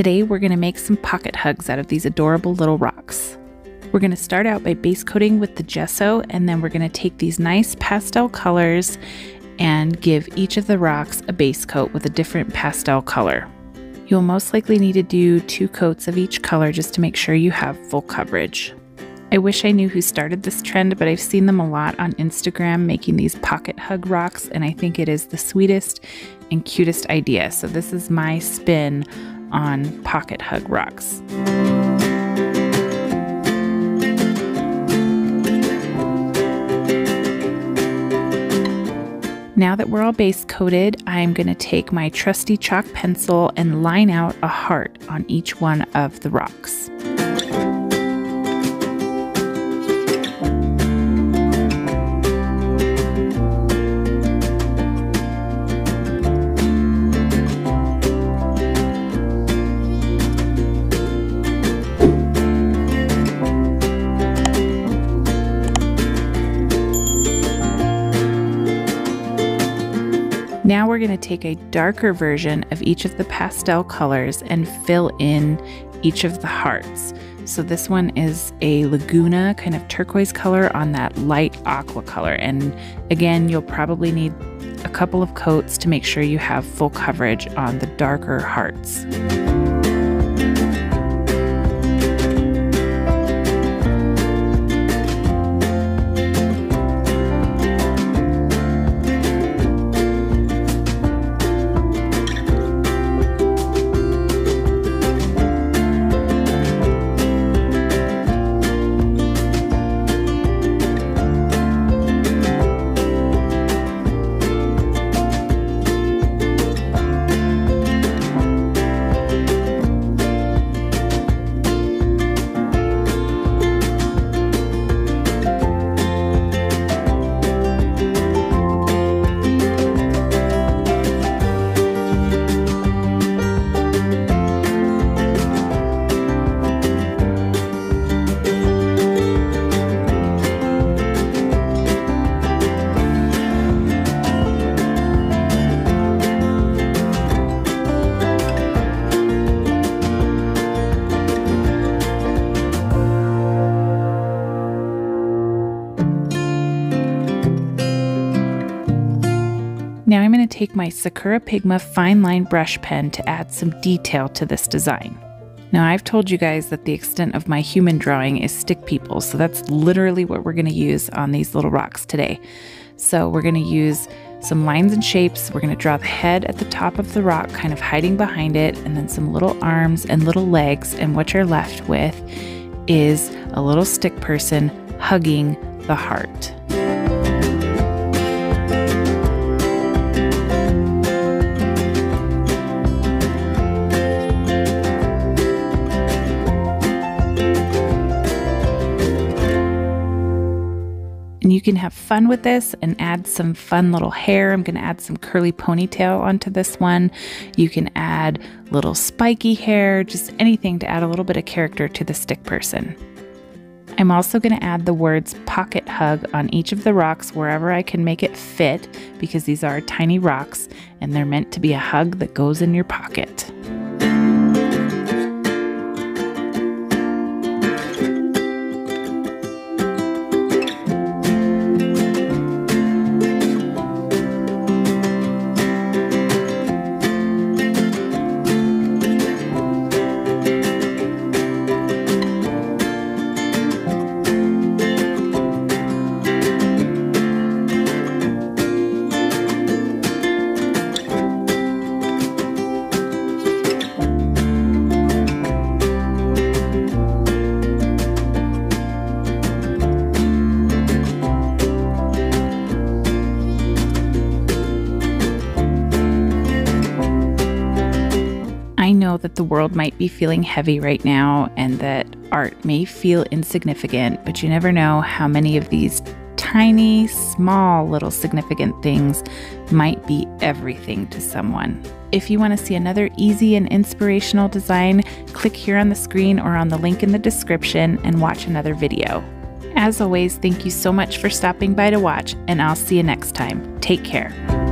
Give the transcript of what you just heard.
Today we're going to make some pocket hugs out of these adorable little rocks. We're going to start out by base coating with the gesso and then we're going to take these nice pastel colors and give each of the rocks a base coat with a different pastel color. You'll most likely need to do two coats of each color just to make sure you have full coverage. I wish I knew who started this trend, but I've seen them a lot on Instagram making these pocket hug rocks, and I think it is the sweetest and cutest idea. So, this is my spin on pocket hug rocks. Now that we're all base coated, I'm going to take my trusty chalk pencil and line out a heart on each one of the rocks. Now we're going to take a darker version of each of the pastel colors and fill in each of the hearts. So this one is a Laguna kind of turquoise color on that light aqua color. And again, you'll probably need a couple of coats to make sure you have full coverage on the darker hearts. Now I'm going to take my Sakura Pigma fine line brush pen to add some detail to this design. Now I've told you guys that the extent of my human drawing is stick people, so that's literally what we're going to use on these little rocks today. So we're going to use some lines and shapes. We're going to draw the head at the top of the rock, kind of hiding behind it, and then some little arms and little legs. And what you're left with is a little stick person hugging the heart. You can have fun with this and add some fun little hair. I'm going to add some curly ponytail onto this one. You can add little spiky hair, just anything to add a little bit of character to the stick person. I'm also going to add the words pocket hug on each of the rocks wherever I can make it fit because these are tiny rocks and they're meant to be a hug that goes in your pocket. That the world might be feeling heavy right now and that art may feel insignificant, but you never know how many of these tiny, small, little significant things might be everything to someone. If you want to see another easy and inspirational design, click here on the screen or on the link in the description and watch another video. As always, thank you so much for stopping by to watch, and I'll see you next time. Take care.